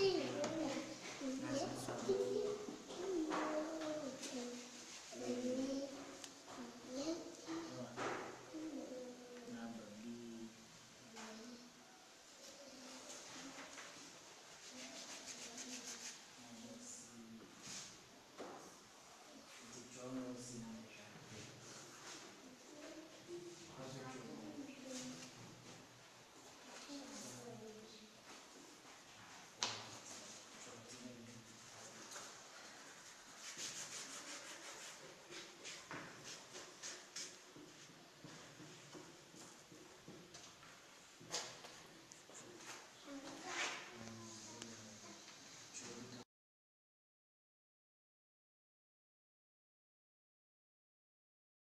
这里有两个蝴蝶